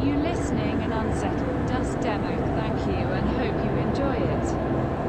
You listening and Unsettled Dust demo. Thank you and hope you enjoy it.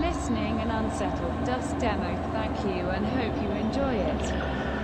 Listening and Unsettled Dust demo. Thank you and hope you enjoy it.